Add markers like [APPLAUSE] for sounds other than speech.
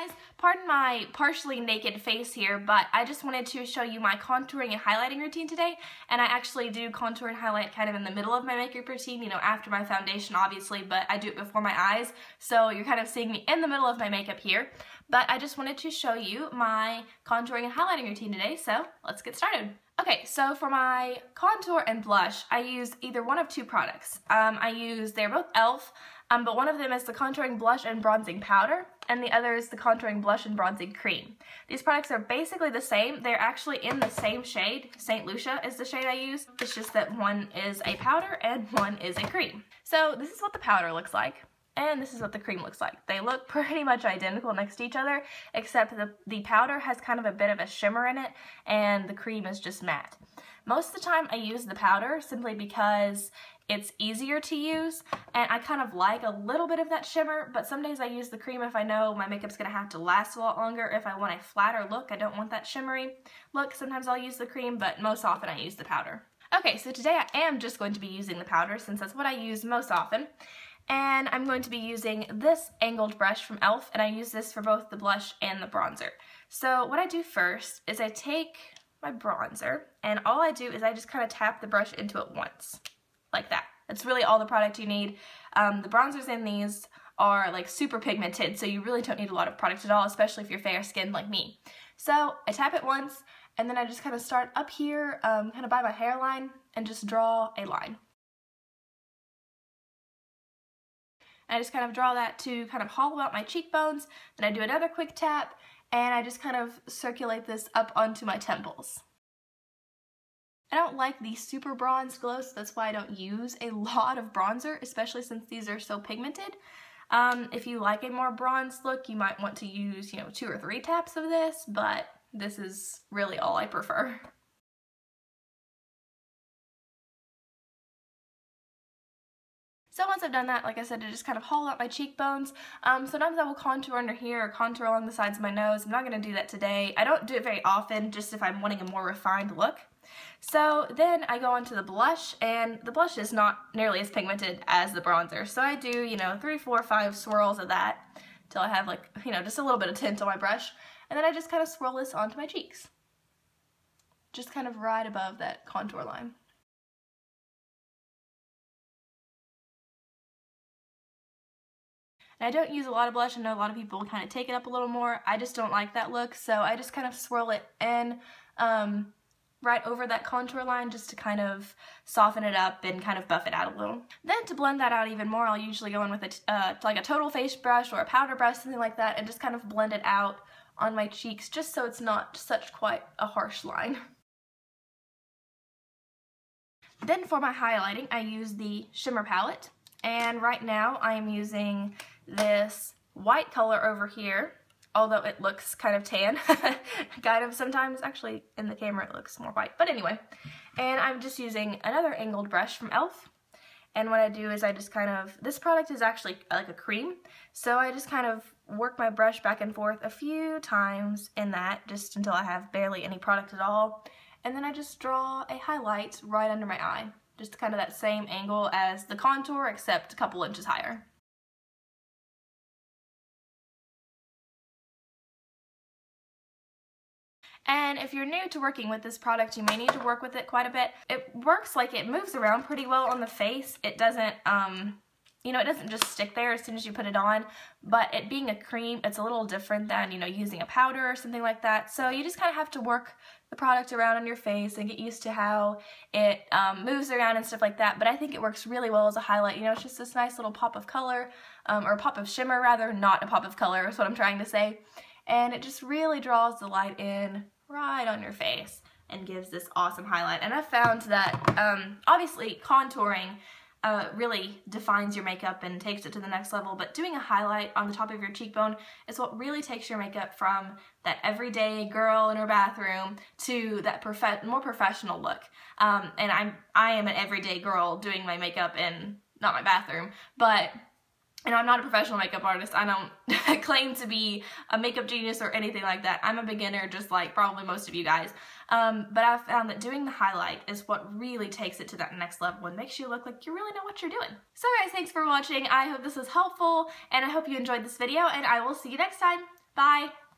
guys, pardon my partially naked face here, but I just wanted to show you my contouring and highlighting routine today, and I actually do contour and highlight kind of in the middle of my makeup routine, you know, after my foundation obviously, but I do it before my eyes, so you're kind of seeing me in the middle of my makeup here, but I just wanted to show you my contouring and highlighting routine today, so let's get started. Okay, so for my contour and blush, I use either one of two products. Um, I use, they're both e.l.f., um, but one of them is the contouring blush and bronzing powder, and the other is the contouring blush and bronzing cream. These products are basically the same. They're actually in the same shade. St. Lucia is the shade I use. It's just that one is a powder and one is a cream. So this is what the powder looks like. And this is what the cream looks like. They look [LAUGHS] pretty much identical next to each other, except the, the powder has kind of a bit of a shimmer in it, and the cream is just matte. Most of the time I use the powder simply because it's easier to use, and I kind of like a little bit of that shimmer, but some days I use the cream if I know my makeup's going to have to last a lot longer. If I want a flatter look, I don't want that shimmery look, sometimes I'll use the cream, but most often I use the powder. Okay, so today I am just going to be using the powder since that's what I use most often. And I'm going to be using this angled brush from e.l.f. and I use this for both the blush and the bronzer. So what I do first is I take my bronzer and all I do is I just kind of tap the brush into it once like that. That's really all the product you need. Um, the bronzers in these are like super pigmented, so you really don't need a lot of product at all, especially if you're fair skinned like me. So I tap it once, and then I just kind of start up here, um, kind of by my hairline, and just draw a line. I just kind of draw that to kind of hollow out my cheekbones, then I do another quick tap, and I just kind of circulate this up onto my temples. I don't like the super bronze glow, so that's why I don't use a [LAUGHS] lot of bronzer, especially since these are so pigmented. Um, if you like a more bronze look, you might want to use, you know, two or three taps of this, but this is really all I prefer. [LAUGHS] So once I've done that, like I said, to just kind of haul out my cheekbones. Um, sometimes I will contour under here or contour along the sides of my nose. I'm not going to do that today. I don't do it very often, just if I'm wanting a more refined look. So then I go on to the blush, and the blush is not nearly as pigmented as the bronzer. So I do, you know, three, four, five swirls of that until I have like, you know, just a little bit of tint on my brush. And then I just kind of swirl this onto my cheeks. Just kind of right above that contour line. And I don't use a lot of blush. I know a lot of people kind of take it up a little more. I just don't like that look, so I just kind of swirl it in um, right over that contour line just to kind of soften it up and kind of buff it out a little. Then to blend that out even more, I'll usually go in with a uh, like a total face brush or a powder brush, something like that, and just kind of blend it out on my cheeks just so it's not such quite a harsh line. [LAUGHS] Then for my highlighting, I use the shimmer palette. And right now I am using this white color over here, although it looks kind of tan, [LAUGHS] kind of sometimes. Actually, in the camera it looks more white, but anyway. And I'm just using another angled brush from e.l.f. And what I do is I just kind of, this product is actually uh, like a cream, so I just kind of work my brush back and forth a few times in that, just until I have barely any product at all. And then I just draw a highlight right under my eye. Just kind of that same angle as the contour, except a couple inches higher. And if you're new to working with this product, you may need to work with it quite a bit. It works like it moves around pretty well on the face. It doesn't, um, you know, it doesn't just stick there as soon as you put it on, but it being a cream, it's a little different than, you know, using a powder or something like that. So you just kind of have to work the product around on your face and get used to how it um, moves around and stuff like that. But I think it works really well as a highlight. You know, it's just this nice little pop of color, um, or pop of shimmer rather, not a pop of color is what I'm trying to say and it just really draws the light in right on your face and gives this awesome highlight. And I found that um, obviously contouring uh, really defines your makeup and takes it to the next level, but doing a highlight on the top of your cheekbone is what really takes your makeup from that everyday girl in her bathroom to that prof more professional look. Um, and I'm I am an everyday girl doing my makeup in not my bathroom, but and I'm not a professional makeup artist. I don't [LAUGHS] claim to be a makeup genius or anything like that. I'm a beginner just like probably most of you guys. Um, but I've found that doing the highlight is what really takes it to that next level and makes you look like you really know what you're doing. So guys, thanks for watching. I hope this was helpful and I hope you enjoyed this video and I will see you next time. Bye!